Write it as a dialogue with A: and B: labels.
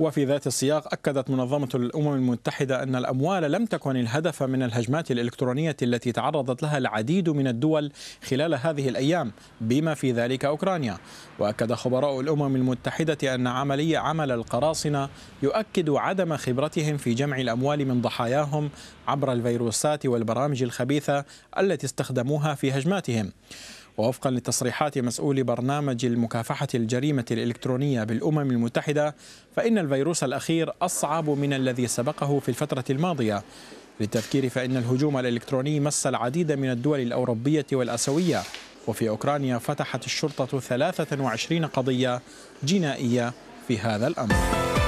A: وفي ذات السياق أكدت منظمة الأمم المتحدة أن الأموال لم تكن الهدف من الهجمات الإلكترونية التي تعرضت لها العديد من الدول خلال هذه الأيام بما في ذلك أوكرانيا. وأكد خبراء الأمم المتحدة أن عملية عمل القراصنة يؤكد عدم خبرتهم في جمع الأموال من ضحاياهم عبر الفيروسات والبرامج الخبيثة التي استخدموها في هجماتهم. ووفقا لتصريحات مسؤول برنامج المكافحة الجريمة الإلكترونية بالأمم المتحدة فإن الفيروس الأخير أصعب من الذي سبقه في الفترة الماضية. للتذكير فإن الهجوم الإلكتروني مس العديد من الدول الأوروبية والأسيوية. وفي أوكرانيا فتحت الشرطة 23 قضية جنائية في هذا الأمر.